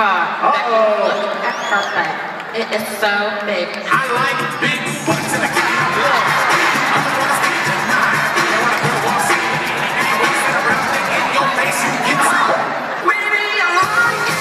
God. Uh-oh. Look at her back. It is so big. I like it.